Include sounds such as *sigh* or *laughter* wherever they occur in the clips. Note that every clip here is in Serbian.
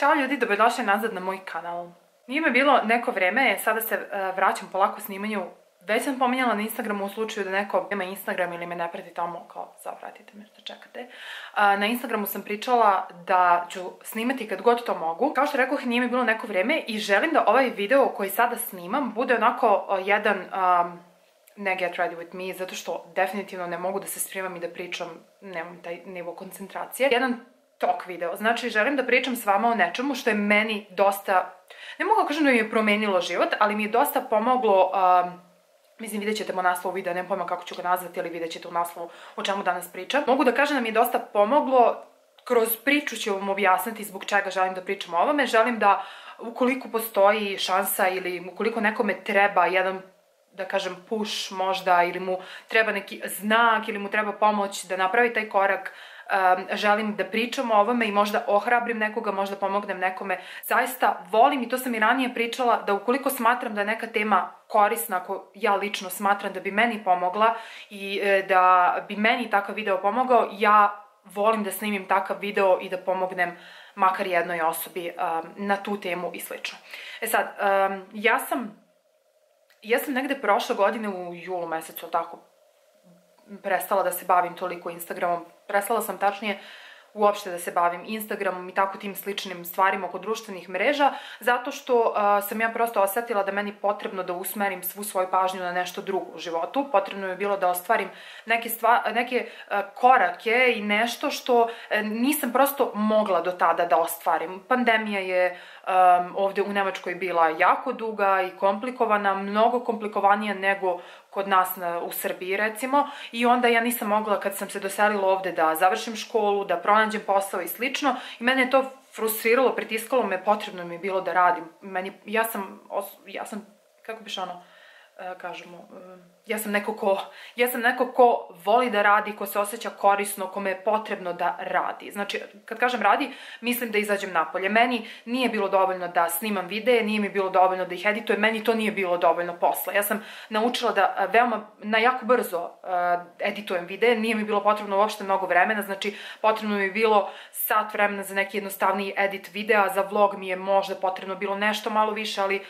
Ćao ljudi, dobrodošli nazad na moj kanal. Nije me bilo neko vreme, sada se uh, vraćam polako snimanju. Već sam pominjala na Instagramu u slučaju da neko ima Instagram ili me ne prati tamo, kao zapratite me što čekate. Na Instagramu sam pričala da ću snimati kad god to mogu. Kao što rekoh, nije mi bilo neko vreme i želim da ovaj video koji sada snimam bude onako uh, jedan... Ne get ready with me, zato što definitivno ne mogu da se spremam i da pričam, nemam taj nivo koncentracije. Jedan tok video. Znači, želim da pričam s vama o nečemu što je meni dosta, ne mogu da kažem da mi je promenilo život, ali mi je dosta pomoglo, um, mislim, vidjet ćete mo naslovu videa, nemam pojma kako ću ga nazvati, ali vidjet ćete u naslovu o čemu danas pričam. Mogu da kažem da mi je dosta pomoglo, kroz priču ću vam objasniti zbog čega želim da pričam o ovome. Želim da, ukoliko postoji šansa ili ukoliko nekome treba jedan da kažem push možda ili mu treba neki znak ili mu treba pomoć da napravi taj korak um, želim da pričam o ovome i možda ohrabrim nekoga, možda pomognem nekome. Zaista volim i to sam i ranije pričala da ukoliko smatram da je neka tema korisna, ako ja lično smatram da bi meni pomogla i e, da bi meni takav video pomogao, ja volim da snimim takav video i da pomognem makar jednoj osobi um, na tu temu i slično. E sad, um, ja sam ja sam negde prošle godine u julu mesecu, tako, prestala da se bavim toliko Instagramom. Prestala sam tačnije uopšte da se bavim Instagramom i tako tim sličnim stvarima oko društvenih mreža, zato što uh, sam ja prosto osetila da meni potrebno da usmerim svu svoju pažnju na nešto drugo u životu. Potrebno je bilo da ostvarim neke, neke uh, korake i nešto što uh, nisam prosto mogla do tada da ostvarim. Pandemija je um, ovde u Nemačkoj bila jako duga i komplikovana, mnogo komplikovanija nego kod nas na, u Srbiji recimo i onda ja nisam mogla kad sam se doselila ovde da završim školu, da pronađem posao i slično i mene je to frustriralo, pritiskalo me, potrebno mi je bilo da radim. Meni, ja sam, ja sam, kako biš ono, kažemo, e, ja sam neko ko, ja sam neko ko voli da radi, ko se osjeća korisno, kome je potrebno da radi. Znači, kad kažem radi, mislim da izađem napolje. Meni nije bilo dovoljno da snimam videe, nije mi bilo dovoljno da ih editujem, meni to nije bilo dovoljno posla. Ja sam naučila da e, veoma, na jako brzo uh, editujem videe, nije mi bilo potrebno uopšte mnogo vremena, znači potrebno mi je bilo sat vremena za neki jednostavniji edit videa, za vlog mi je možda potrebno bilo nešto malo više, ali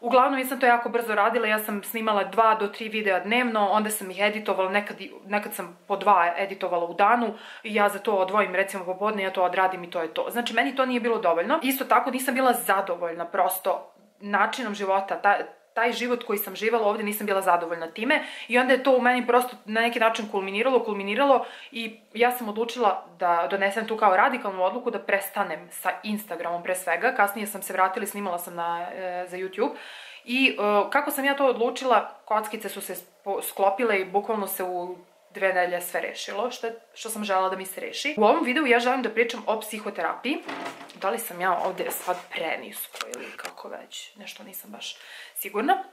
Uglavnom, ja sam to jako brzo radila, ja sam snimala dva do tri videa dnevno, onda sam ih editovala, nekad, nekad sam po dva editovala u danu i ja za to odvojim recimo popodne, ja to odradim i to je to. Znači, meni to nije bilo dovoljno. Isto tako nisam bila zadovoljna prosto načinom života, ta, taj život koji sam živala ovde nisam bila zadovoljna time i onda je to u meni prosto na neki način kulminiralo, kulminiralo i ja sam odlučila da donesem tu kao radikalnu odluku da prestanem sa Instagramom pre svega. Kasnije sam se vratila i snimala sam na, e, za YouTube i e, kako sam ja to odlučila, kockice su se sklopile i bukvalno se u dve nedelje sve rešilo, što, što sam žela da mi se reši. U ovom videu ja želim da pričam o psihoterapiji. Da li sam ja ovde sad prenisko ili kako već, nešto nisam baš sigurna.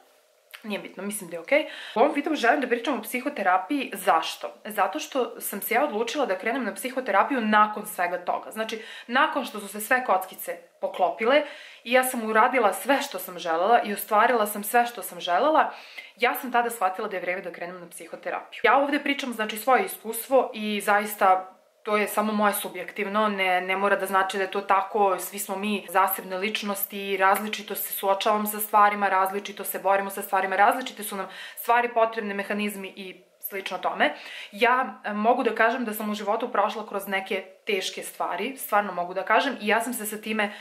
Nije bitno, mislim da je okej. Okay. U ovom videu želim da pričam o psihoterapiji. Zašto? Zato što sam se ja odlučila da krenem na psihoterapiju nakon svega toga. Znači, nakon što su se sve kockice poklopile i ja sam uradila sve što sam želela i ostvarila sam sve što sam želela, ja sam tada shvatila da je vreme da krenem na psihoterapiju. Ja ovde pričam, znači, svoje iskustvo i zaista to je samo moje subjektivno, ne, ne mora da znači da je to tako, svi smo mi zasebne ličnosti, različito se suočavamo sa stvarima, različito se borimo sa stvarima, različite su nam stvari potrebne, mehanizmi i slično tome. Ja e, mogu da kažem da sam u životu prošla kroz neke teške stvari, stvarno mogu da kažem, i ja sam se sa time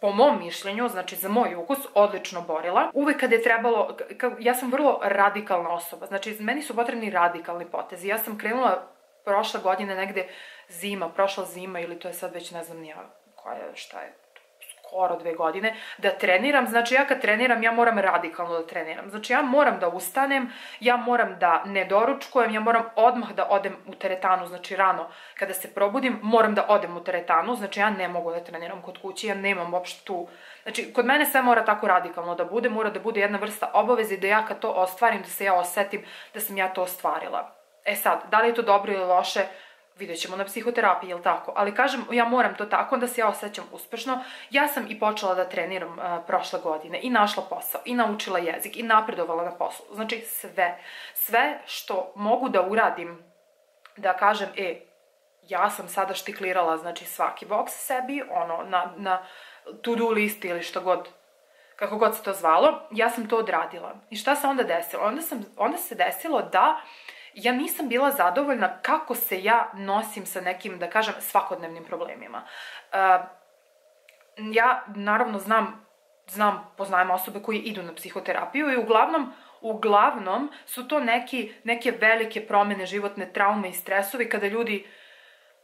po mom mišljenju, znači za moj ukus, odlično borila. Uvek kad je trebalo, ja sam vrlo radikalna osoba, znači meni su potrebni radikalni potezi. Ja sam krenula prošle godine negde zima, prošla zima ili to je sad već ne znam nija koja je, šta je, skoro dve godine, da treniram. Znači ja kad treniram, ja moram radikalno da treniram. Znači ja moram da ustanem, ja moram da ne doručkujem, ja moram odmah da odem u teretanu, znači rano kada se probudim, moram da odem u teretanu, znači ja ne mogu da treniram kod kuće, ja nemam uopšte tu... Znači, kod mene sve mora tako radikalno da bude, mora da bude jedna vrsta obaveze da ja kad to ostvarim, da se ja osetim da sam ja to ostvarila. E sad, da li je to dobro ili loše, vidjet ćemo na psihoterapiji, jel tako? Ali kažem, ja moram to tako, onda se ja osjećam uspešno. Ja sam i počela da treniram uh, prošle godine i našla posao, i naučila jezik, i napredovala na poslu. Znači sve, sve što mogu da uradim, da kažem, e, ja sam sada štiklirala, znači, svaki boks sebi, ono, na, na to-do listi ili što god, kako god se to zvalo, ja sam to odradila. I šta se onda desilo? Onda, sam, onda se desilo da ja nisam bila zadovoljna kako se ja nosim sa nekim, da kažem, svakodnevnim problemima. Uh, ja, naravno, znam, znam, poznajem osobe koji idu na psihoterapiju i uglavnom uglavnom su to neki, neke velike promene životne traume i stresovi kada ljudi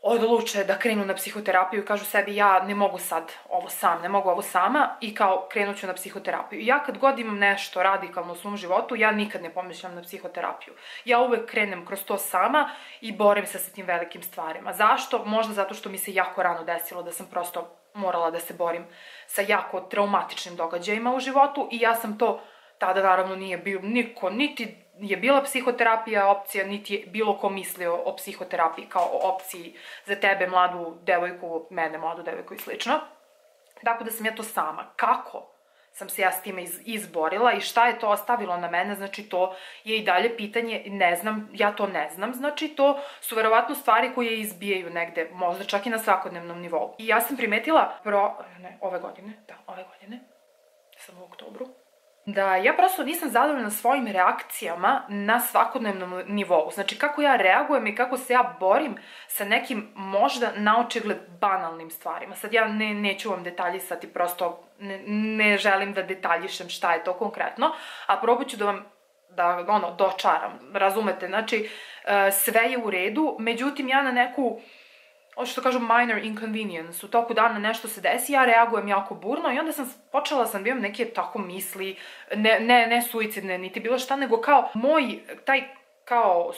odluče da krenu na psihoterapiju i kažu sebi ja ne mogu sad ovo sam, ne mogu ovo sama i kao krenut ću na psihoterapiju. Ja kad god imam nešto radikalno u svom životu, ja nikad ne pomišljam na psihoterapiju. Ja uvek krenem kroz to sama i borim se sa tim velikim stvarima. Zašto? Možda zato što mi se jako rano desilo da sam prosto morala da se borim sa jako traumatičnim događajima u životu i ja sam to tada naravno nije bio niko, niti je bila psihoterapija opcija, niti je bilo ko mislio o psihoterapiji kao o opciji za tebe, mladu devojku, mene, mladu devojku i slično. Tako da sam ja to sama. Kako sam se ja s time iz, izborila i šta je to ostavilo na mene, znači to je i dalje pitanje, ne znam, ja to ne znam, znači to su verovatno stvari koje izbijaju negde, možda čak i na svakodnevnom nivou. I ja sam primetila pro, ne, ove godine, da, ove godine, sam u oktobru, da ja prosto nisam zadovoljna svojim reakcijama na svakodnevnom nivou. Znači, kako ja reagujem i kako se ja borim sa nekim možda naočigled banalnim stvarima. Sad ja ne, neću vam detaljisati, prosto ne, ne želim da detaljišem šta je to konkretno, a probat ću da vam da ono, dočaram, razumete, znači e, sve je u redu, međutim ja na neku ono što kažu minor inconvenience, u toku dana nešto se desi, ja reagujem jako burno i onda sam počela sam da imam neke tako misli, ne, ne, ne suicidne, niti bilo šta, nego kao moj, taj kao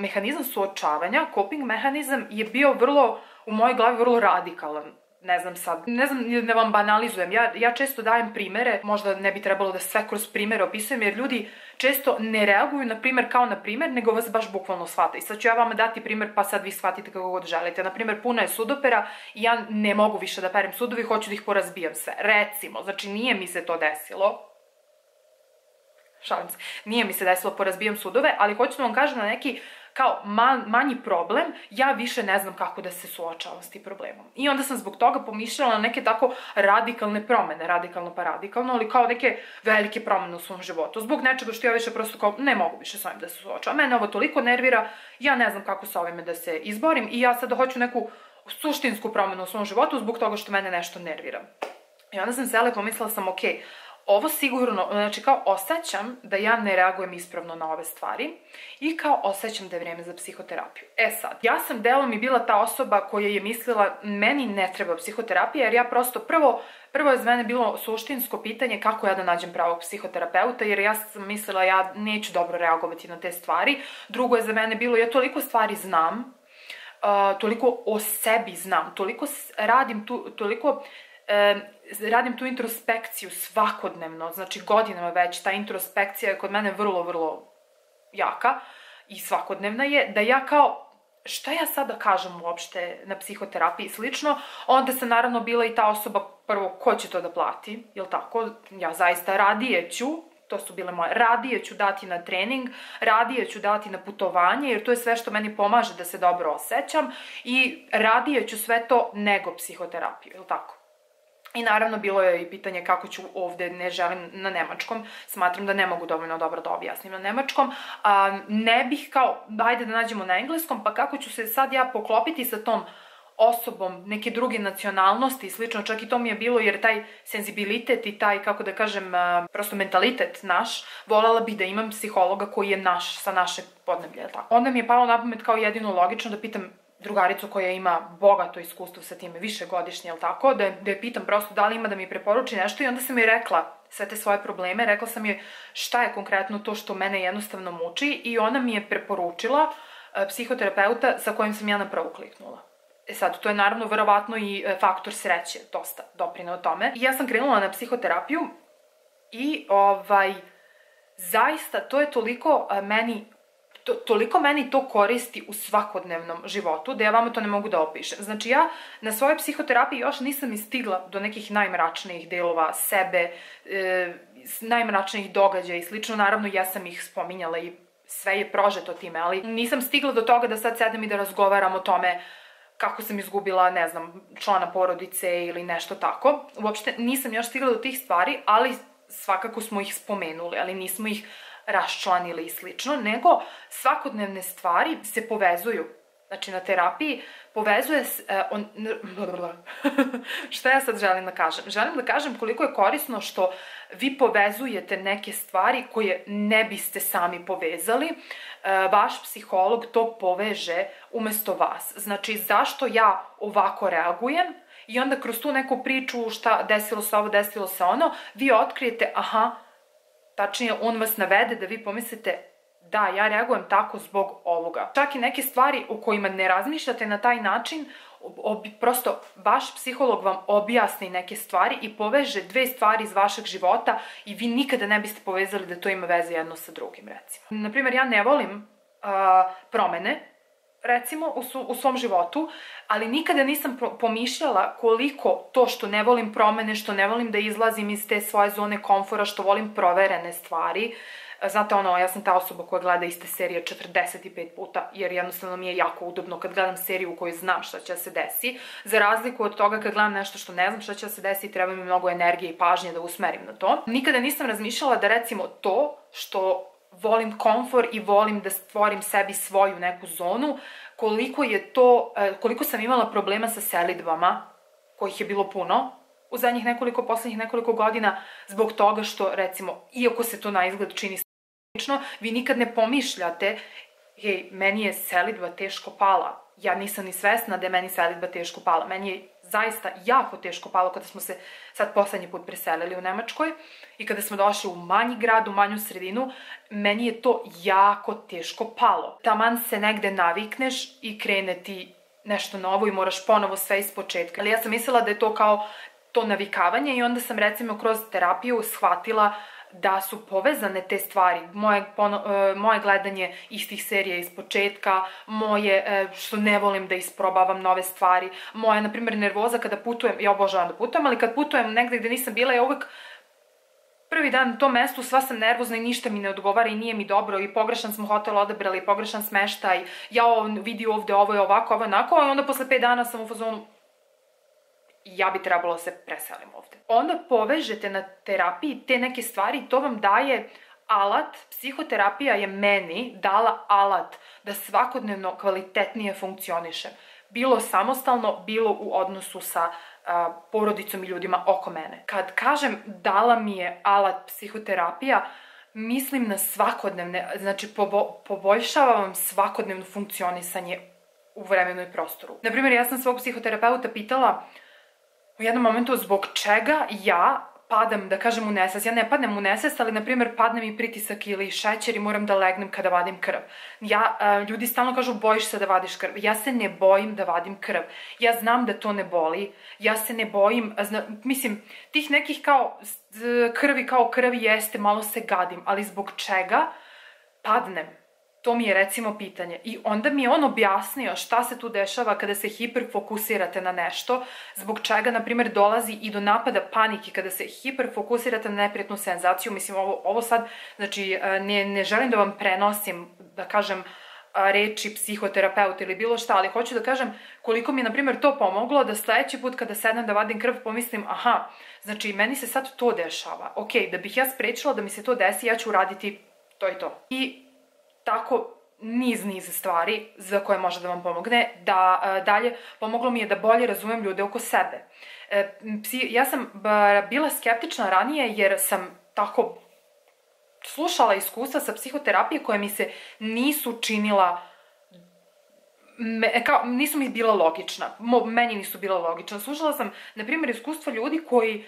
mehanizam suočavanja, coping mehanizam je bio vrlo, u mojoj glavi vrlo radikalan ne znam sad, ne znam da vam banalizujem, ja, ja često dajem primere, možda ne bi trebalo da sve kroz primere opisujem, jer ljudi često ne reaguju na primer kao na primer, nego vas baš bukvalno shvata. I sad ću ja vama dati primer, pa sad vi shvatite kako god želite. Na primer, puna je sudopera i ja ne mogu više da perem sudovi, hoću da ih porazbijam sve. Recimo, znači nije mi se to desilo, šalim se, nije mi se desilo porazbijam sudove, ali hoću da vam kažem na neki kao man, manji problem, ja više ne znam kako da se suočavam s tim problemom. I onda sam zbog toga pomišljala na neke tako radikalne promene, radikalno pa radikalno, ali kao neke velike promene u svom životu. Zbog nečega što ja više prosto kao ne mogu više s ovim da se suočavam. Mene ovo toliko nervira, ja ne znam kako sa ovime da se izborim i ja sada hoću neku suštinsku promenu u svom životu zbog toga što mene nešto nervira. I onda sam sela i pomislila sam, ok, ovo sigurno, znači kao osjećam da ja ne reagujem ispravno na ove stvari i kao osjećam da je vreme za psihoterapiju. E sad, ja sam delom i bila ta osoba koja je mislila meni ne treba psihoterapija jer ja prosto prvo, prvo je za mene bilo suštinsko pitanje kako ja da nađem pravog psihoterapeuta jer ja sam mislila ja neću dobro reagovati na te stvari. Drugo je za mene bilo ja toliko stvari znam, toliko o sebi znam, toliko radim tu, toliko radim tu introspekciju svakodnevno, znači godinama već, ta introspekcija je kod mene vrlo, vrlo jaka i svakodnevna je, da ja kao šta ja sada kažem uopšte na psihoterapiji i slično, onda sam naravno bila i ta osoba prvo ko će to da plati, jel tako? Ja zaista radije ću, to su bile moje, radije ću dati na trening, radije ću dati na putovanje, jer to je sve što meni pomaže da se dobro osjećam i radije ću sve to nego psihoterapiju, jel tako? I naravno bilo je i pitanje kako ću ovde, ne želim na nemačkom, smatram da ne mogu dovoljno dobro da objasnim na nemačkom, a, ne bih kao, ajde da nađemo na engleskom, pa kako ću se sad ja poklopiti sa tom osobom neke druge nacionalnosti i slično, čak i to mi je bilo jer taj senzibilitet i taj, kako da kažem, prosto mentalitet naš, volala bih da imam psihologa koji je naš, sa naše podneblje, tako. Onda mi je palo na pamet kao jedino logično da pitam drugaricu koja ima bogato iskustvo sa time, godišnje, jel tako, da, da je pitam prosto da li ima da mi preporuči nešto i onda sam joj rekla sve te svoje probleme, rekla sam joj šta je konkretno to što mene jednostavno muči i ona mi je preporučila uh, psihoterapeuta sa kojim sam ja na prvu kliknula. E sad, to je naravno verovatno i uh, faktor sreće, dosta doprineo tome. I ja sam krenula na psihoterapiju i ovaj, zaista to je toliko uh, meni to, toliko meni to koristi u svakodnevnom životu, da ja vama to ne mogu da opišem. Znači ja na svojoj psihoterapiji još nisam istigla do nekih najmračnijih delova sebe, e, najmračnijih događaja i slično. Naravno, ja sam ih spominjala i sve je prožeto time, ali nisam stigla do toga da sad sedem i da razgovaram o tome kako sam izgubila, ne znam, člana porodice ili nešto tako. Uopšte nisam još stigla do tih stvari, ali svakako smo ih spomenuli, ali nismo ih raščlanili i slično, nego svakodnevne stvari se povezuju. Znači, na terapiji povezuje se... On, *laughs* šta ja sad želim da kažem? Želim da kažem koliko je korisno što vi povezujete neke stvari koje ne biste sami povezali. Uh, vaš psiholog to poveže umesto vas. Znači, zašto ja ovako reagujem? I onda kroz tu neku priču šta desilo se ovo, desilo se ono, vi otkrijete, aha, tačnije on vas navede da vi pomislite da, ja reagujem tako zbog ovoga. Čak i neke stvari u kojima ne razmišljate na taj način, prosto vaš psiholog vam objasni neke stvari i poveže dve stvari iz vašeg života i vi nikada ne biste povezali da to ima veze jedno sa drugim, recimo. Naprimer, ja ne volim uh, promene, recimo, u, su, u svom životu, ali nikada nisam pomišljala koliko to što ne volim promene, što ne volim da izlazim iz te svoje zone komfora, što volim proverene stvari, Znate, ono, ja sam ta osoba koja gleda iste serije 45 puta, jer jednostavno mi je jako udobno kad gledam seriju u kojoj znam šta će se desi, za razliku od toga kad gledam nešto što ne znam šta će se desi treba mi mnogo energije i pažnje da usmerim na to. Nikada nisam razmišljala da recimo to što volim komfor i volim da stvorim sebi svoju neku zonu, koliko je to, e, koliko sam imala problema sa selidbama, kojih je bilo puno, u zadnjih nekoliko, poslednjih nekoliko godina, zbog toga što, recimo, iako se to na izgled čini slično, vi nikad ne pomišljate, hej, meni je selidba teško pala, ja nisam ni svesna da je meni selidba teško pala. Meni je zaista jako teško palo kada smo se sad poslednji put preselili u Nemačkoj i kada smo došli u manji grad, u manju sredinu, meni je to jako teško palo. Taman se negde navikneš i krene ti nešto novo i moraš ponovo sve iz početka. Ali ja sam mislila da je to kao to navikavanje i onda sam recimo kroz terapiju shvatila da su povezane te stvari, moje, pono, e, moje gledanje istih serija iz početka, moje e, što ne volim da isprobavam nove stvari, moja, na primjer, nervoza kada putujem, ja obožavam da putujem, ali kad putujem negde gde nisam bila, ja uvek prvi dan na tom mestu sva sam nervozna i ništa mi ne odgovara i nije mi dobro i pogrešan smo hotel odabrali i pogrešan smeštaj, ja vidi ovde ovo je ovako, ovo je onako, i onda posle 5 dana sam u fazonu, ja bi trebalo da se preselim ovde. Onda povežete na terapiji te neke stvari i to vam daje alat, psihoterapija je meni dala alat da svakodnevno kvalitetnije funkcionišem. Bilo samostalno, bilo u odnosu sa a, porodicom i ljudima oko mene. Kad kažem dala mi je alat psihoterapija, mislim na svakodnevne, znači pobo, poboljšava vam svakodnevno funkcionisanje u vremenu i prostoru. Naprimjer, ja sam svog psihoterapeuta pitala u jednom momentu zbog čega ja padam, da kažem, u nesvest. Ja ne padnem u nesvest, ali, na primjer, padne mi pritisak ili šećer i moram da legnem kada vadim krv. Ja, uh, ljudi stalno kažu, bojiš se da vadiš krv. Ja se ne bojim da vadim krv. Ja znam da to ne boli. Ja se ne bojim, mislim, tih nekih kao krvi kao krvi jeste, malo se gadim, ali zbog čega padnem? To mi je recimo pitanje. I onda mi je on objasnio šta se tu dešava kada se hiperfokusirate na nešto, zbog čega, na primjer, dolazi i do napada panike kada se hiperfokusirate na neprijatnu senzaciju. Mislim, ovo, ovo sad, znači, e, ne, ne želim da vam prenosim, da kažem, reči psihoterapeuta ili bilo šta, ali hoću da kažem koliko mi je, na primjer, to pomoglo da sledeći put kada sednem da vadim krv pomislim, aha, znači, meni se sad to dešava. Ok, da bih ja sprečila da mi se to desi, ja ću uraditi to i to. I tako niz, niz stvari za koje može da vam pomogne, da e, dalje pomoglo mi je da bolje razumem ljude oko sebe. E, ja sam bila skeptična ranije jer sam tako slušala iskustva sa psihoterapije koje mi se nisu činila me, kao, nisu mi bila logična, Mo, meni nisu bila logična. Slušala sam, na primjer, iskustva ljudi koji,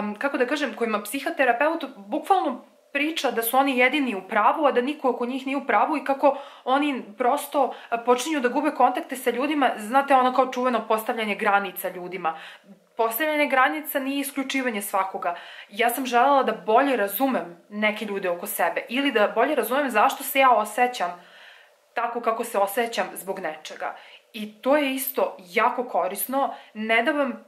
um, kako da kažem, kojima psihoterapeut bukvalno priča da su oni jedini u pravu, a da niko oko njih nije u pravu i kako oni prosto počinju da gube kontakte sa ljudima, znate ono kao čuveno postavljanje granica ljudima. Postavljanje granica nije isključivanje svakoga. Ja sam želela da bolje razumem neke ljude oko sebe ili da bolje razumem zašto se ja osjećam tako kako se osjećam zbog nečega. I to je isto jako korisno, ne da vam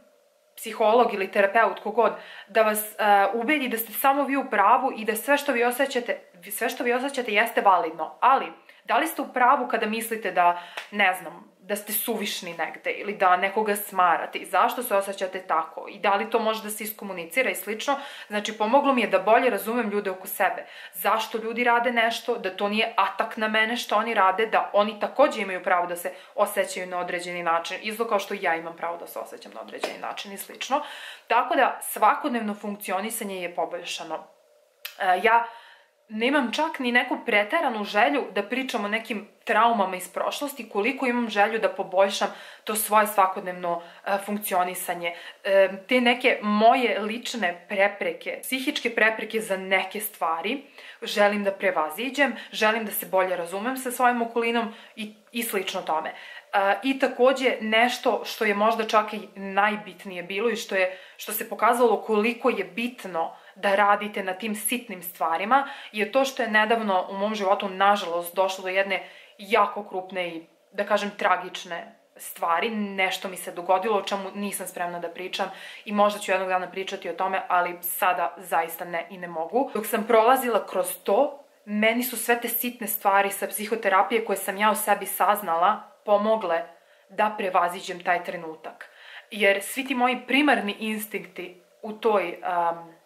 psiholog ili terapeut, kogod, da vas uh, ubedi da ste samo vi u pravu i da sve što vi osjećate, sve što vi osjećate jeste validno. Ali, da li ste u pravu kada mislite da, ne znam, da ste suvišni negde ili da nekoga smarate i zašto se osjećate tako i da li to može da se iskomunicira i slično. Znači, pomoglo mi je da bolje razumem ljude oko sebe. Zašto ljudi rade nešto, da to nije atak na mene što oni rade, da oni takođe imaju pravo da se osjećaju na određeni način, isto kao što ja imam pravo da se osjećam na određeni način i slično. Tako da, svakodnevno funkcionisanje je poboljšano. E, ja nemam čak ni neku preteranu želju da pričam o nekim traumama iz prošlosti, koliko imam želju da poboljšam to svoje svakodnevno e, funkcionisanje. E, te neke moje lične prepreke, psihičke prepreke za neke stvari, želim da prevaziđem, želim da se bolje razumem sa svojim okolinom i, i slično tome. E, I takođe nešto što je možda čak i najbitnije bilo i što, je, što se pokazalo koliko je bitno da radite na tim sitnim stvarima je to što je nedavno u mom životu, nažalost, došlo do jedne jako krupne i, da kažem, tragične stvari, nešto mi se dogodilo o čemu nisam spremna da pričam i možda ću jednog dana pričati o tome, ali sada zaista ne i ne mogu. Dok sam prolazila kroz to, meni su sve te sitne stvari sa psihoterapije koje sam ja u sebi saznala pomogle da prevaziđem taj trenutak. Jer svi ti moji primarni instinkti u toj um,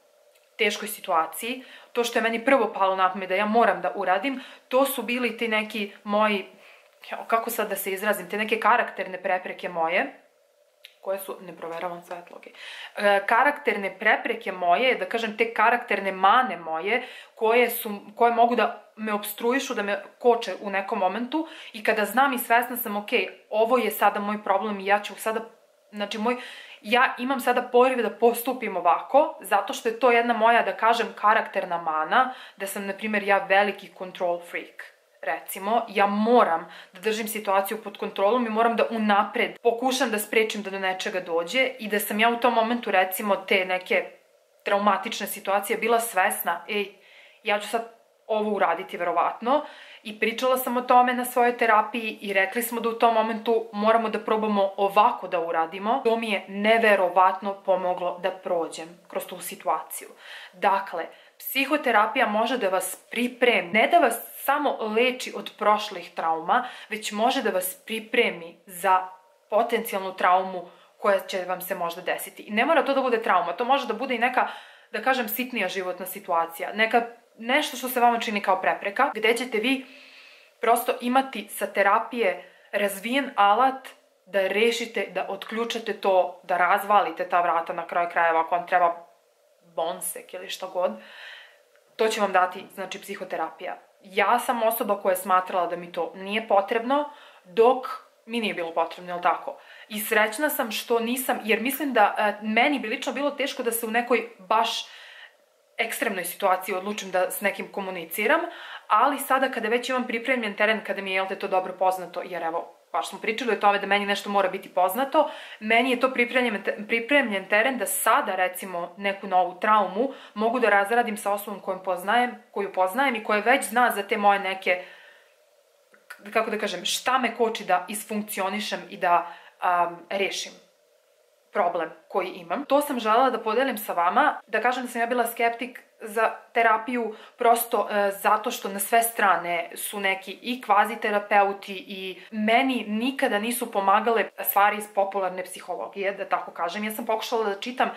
teškoj situaciji, to što je meni prvo palo na pamet da ja moram da uradim, to su bili ti neki moji, kako sad da se izrazim, te neke karakterne prepreke moje, koje su, ne proveravam svetloge, e, karakterne prepreke moje, da kažem te karakterne mane moje, koje, su, koje mogu da me obstruišu, da me koče u nekom momentu i kada znam i svesna sam, ok, ovo je sada moj problem i ja ću sada, znači moj, ja imam sada poriv da postupim ovako, zato što je to jedna moja, da kažem, karakterna mana, da sam, na primjer, ja veliki control freak. Recimo, ja moram da držim situaciju pod kontrolom i moram da unapred pokušam da sprečim da do nečega dođe i da sam ja u tom momentu, recimo, te neke traumatične situacije bila svesna, ej, ja ću sad ovo uraditi verovatno i pričala sam o tome na svojoj terapiji i rekli smo da u tom momentu moramo da probamo ovako da uradimo. To mi je neverovatno pomoglo da prođem kroz tu situaciju. Dakle, psihoterapija može da vas pripremi, ne da vas samo leči od prošlih trauma, već može da vas pripremi za potencijalnu traumu koja će vam se možda desiti. I ne mora to da bude trauma, to može da bude i neka, da kažem, sitnija životna situacija, neka nešto što se vama čini kao prepreka, gde ćete vi prosto imati sa terapije razvijen alat da rešite, da otključate to, da razvalite ta vrata na kraju krajeva ako vam treba bonsek ili što god, to će vam dati, znači, psihoterapija. Ja sam osoba koja je smatrala da mi to nije potrebno, dok mi nije bilo potrebno, li tako? I srećna sam što nisam, jer mislim da e, meni bi lično bilo teško da se u nekoj baš ekstremnoj situaciji odlučim da s nekim komuniciram, ali sada kada već imam pripremljen teren, kada mi je, jel te, to dobro poznato, jer evo, baš smo pričali o tome da meni nešto mora biti poznato, meni je to pripremljen, pripremljen teren da sada, recimo, neku novu traumu mogu da razradim sa osobom koju poznajem, koju poznajem i koja već zna za te moje neke, kako da kažem, šta me koči da isfunkcionišem i da um, rešim problem koji imam. To sam želela da podelim sa vama, da kažem da sam ja bila skeptik za terapiju prosto e, zato što na sve strane su neki i kvazi terapeuti i meni nikada nisu pomagale stvari iz popularne psihologije, da tako kažem. Ja sam pokušala da čitam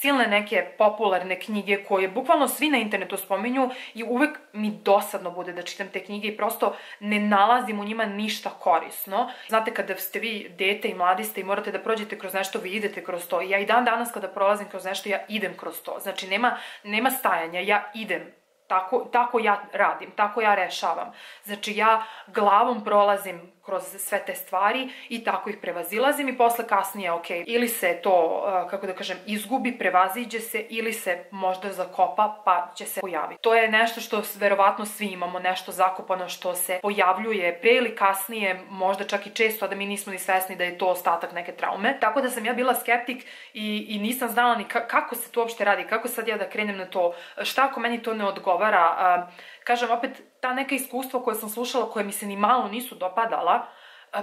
silne neke popularne knjige koje bukvalno svi na internetu spominju i uvek mi dosadno bude da čitam te knjige i prosto ne nalazim u njima ništa korisno. Znate, kada ste vi dete i mladi ste i morate da prođete kroz nešto, vi idete kroz to. Ja i dan danas kada prolazim kroz nešto, ja idem kroz to. Znači, nema, nema stajanja, ja idem Tako, tako ja radim, tako ja rešavam. Znači ja glavom prolazim kroz sve te stvari i tako ih prevazilazim i posle kasnije, ok, ili se to, uh, kako da kažem, izgubi, prevaziđe se ili se možda zakopa pa će se pojaviti. To je nešto što verovatno svi imamo, nešto zakopano što se pojavljuje pre ili kasnije, možda čak i često, a da mi nismo ni svesni da je to ostatak neke traume. Tako da sam ja bila skeptik i, i nisam znala ni kako se to uopšte radi, kako sad ja da krenem na to, šta ako meni to ne odgovara, kažem opet, ta neka iskustva koje sam slušala, koje mi se ni malo nisu dopadala,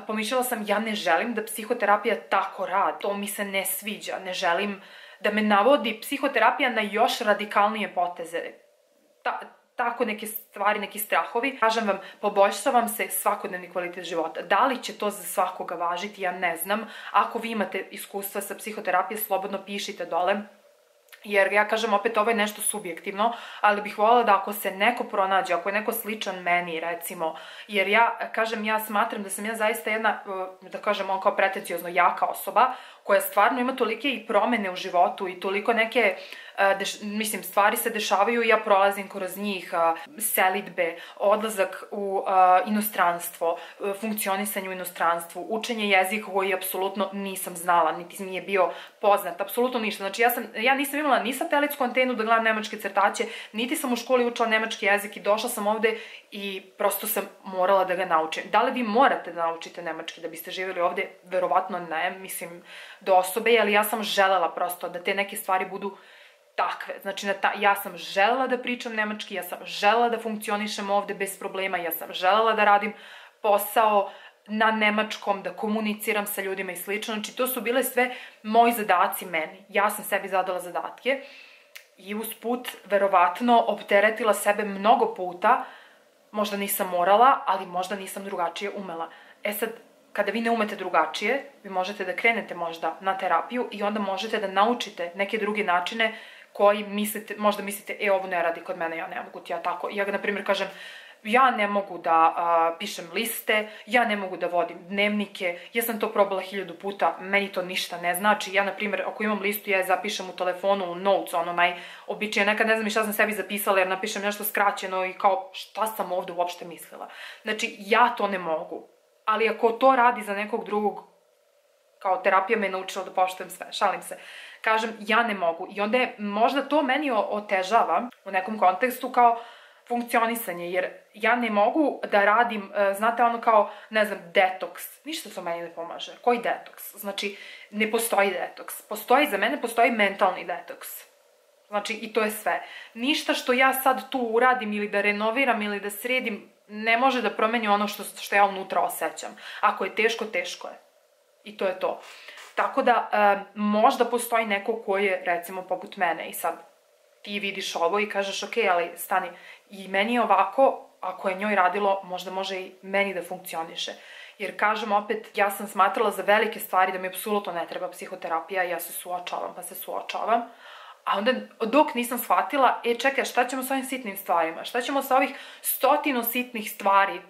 pomišljala sam, ja ne želim da psihoterapija tako radi, to mi se ne sviđa, ne želim da me navodi psihoterapija na još radikalnije poteze. Ta, tako neke stvari, neki strahovi. Kažem vam, poboljšavam se svakodnevni kvalitet života. Da li će to za svakoga važiti, ja ne znam. Ako vi imate iskustva sa psihoterapije, slobodno pišite dole jer ja kažem opet ovo je nešto subjektivno, ali bih voljela da ako se neko pronađe, ako je neko sličan meni recimo, jer ja kažem ja smatram da sam ja zaista jedna, da kažem on kao pretencijozno jaka osoba, koja stvarno ima tolike i promene u životu i toliko neke uh, deš, mislim, stvari se dešavaju i ja prolazim kroz njih, selitbe, odlazak u inostranstvo, funkcionisanje u inostranstvu, učenje jezika koji apsolutno nisam znala, niti mi je bio poznat, apsolutno ništa. Znači, ja, sam, ja nisam imala ni satelitsku antenu da gledam nemačke crtaće, niti sam u školi učila nemački jezik i došla sam ovde i prosto sam morala da ga naučim. Da li vi morate da naučite nemački da biste živjeli ovde? Verovatno ne, mislim, do osobe, ali ja sam želela prosto da te neke stvari budu takve. Znači, na ta, ja sam želela da pričam nemački, ja sam želela da funkcionišem ovde bez problema, ja sam želela da radim posao na nemačkom, da komuniciram sa ljudima i slično. Znači, to su bile sve moji zadaci meni. Ja sam sebi zadala zadatke i usput, verovatno, opteretila sebe mnogo puta, možda nisam morala, ali možda nisam drugačije umela. E sad, kada vi ne umete drugačije, vi možete da krenete možda na terapiju i onda možete da naučite neke druge načine koji mislite, možda mislite, e, ovo ne radi kod mene, ja ne mogu ti ja tako. Ja, na primjer, kažem, ja ne mogu da a, pišem liste, ja ne mogu da vodim dnevnike, ja sam to probala hiljadu puta, meni to ništa ne znači. Ja, na primjer, ako imam listu, ja je zapišem u telefonu, u notes, ono najobičije, nekad ne znam i šta sam sebi zapisala jer napišem nešto skraćeno i kao šta sam ovde uopšte mislila. Znači, ja to ne mogu. Ali ako to radi za nekog drugog, kao terapija me naučila da poštujem sve, šalim se kažem ja ne mogu. I onda je možda to meni otežava u nekom kontekstu kao funkcionisanje, jer ja ne mogu da radim, e, znate ono kao, ne znam, detoks. Ništa to meni ne pomaže. Koji detoks? Znači, ne postoji detoks. Postoji, za mene postoji mentalni detoks. Znači, i to je sve. Ništa što ja sad tu uradim ili da renoviram ili da sredim, ne može da promeni ono što, što ja unutra osjećam. Ako je teško, teško je. I to je to. Tako da, e, možda postoji neko ko je, recimo, poput mene i sad ti vidiš ovo i kažeš, ok, ali stani, i meni je ovako, ako je njoj radilo, možda može i meni da funkcioniše. Jer, kažem opet, ja sam smatrala za velike stvari da mi apsolutno ne treba psihoterapija, ja se suočavam, pa se suočavam. A onda, dok nisam shvatila, e, čekaj, šta ćemo sa ovim sitnim stvarima? Šta ćemo sa ovih stotinu sitnih stvari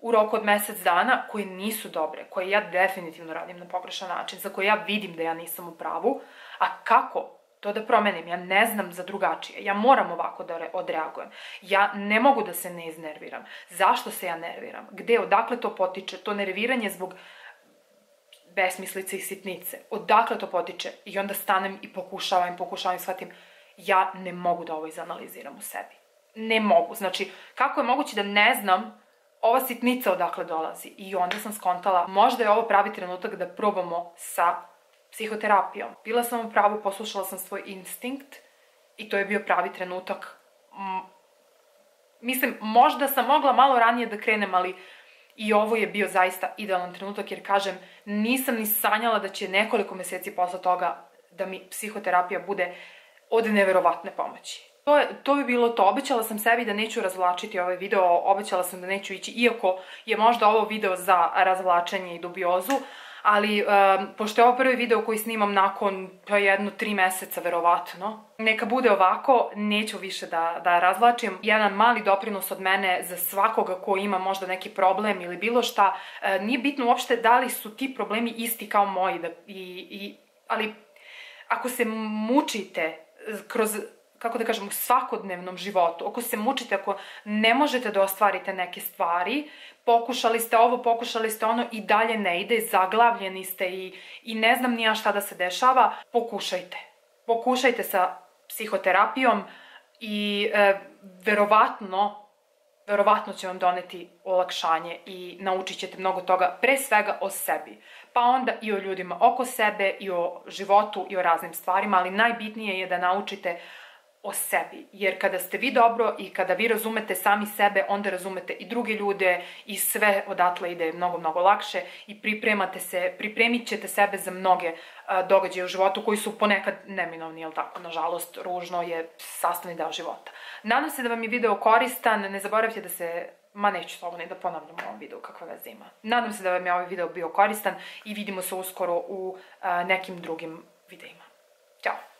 u roku od mesec dana koje nisu dobre, koje ja definitivno radim na pogrešan način, za koje ja vidim da ja nisam u pravu, a kako to da promenim, ja ne znam za drugačije, ja moram ovako da odreagujem, ja ne mogu da se ne iznerviram, zašto se ja nerviram, gde, odakle to potiče, to nerviranje zbog besmislice i sitnice, odakle to potiče? I onda stanem i pokušavam, pokušavam i shvatim, ja ne mogu da ovo izanaliziram u sebi. Ne mogu. Znači, kako je moguće da ne znam ova sitnica odakle dolazi. I onda sam skontala, možda je ovo pravi trenutak da probamo sa psihoterapijom. Bila sam u pravu, poslušala sam svoj instinkt i to je bio pravi trenutak. Mislim, možda sam mogla malo ranije da krenem, ali i ovo je bio zaista idealan trenutak, jer kažem, nisam ni sanjala da će nekoliko meseci posle toga da mi psihoterapija bude od neverovatne pomoći. To, je, to bi bilo to. Obećala sam sebi da neću razvlačiti ovaj video, obećala sam da neću ići, iako je možda ovo video za razvlačenje i dubiozu, ali um, pošto je ovo prvi video koji snimam nakon pa jedno tri meseca verovatno, neka bude ovako, neću više da, da razvlačim. Jedan mali doprinos od mene za svakoga ko ima možda neki problem ili bilo šta, uh, nije bitno uopšte da li su ti problemi isti kao moji, da, i, i, ali ako se mučite kroz kako da kažem, u svakodnevnom životu, ako se mučite, ako ne možete da ostvarite neke stvari, pokušali ste ovo, pokušali ste ono i dalje ne ide, zaglavljeni ste i, i ne znam nija šta da se dešava, pokušajte. Pokušajte sa psihoterapijom i e, verovatno, verovatno će vam doneti olakšanje i naučit ćete mnogo toga, pre svega o sebi, pa onda i o ljudima oko sebe, i o životu, i o raznim stvarima, ali najbitnije je da naučite o sebi. Jer kada ste vi dobro i kada vi razumete sami sebe, onda razumete i druge ljude i sve odatle ide mnogo, mnogo lakše i pripremate se, pripremit ćete sebe za mnoge događaje u životu koji su ponekad neminovni, jel tako? Nažalost, ružno je sastavni deo života. Nadam se da vam je video koristan, ne zaboravite da se ma neću to ni da ponavljam u ovom videu kakva veze ima. Nadam se da vam je ovaj video bio koristan i vidimo se uskoro u nekim drugim videima. Ćao!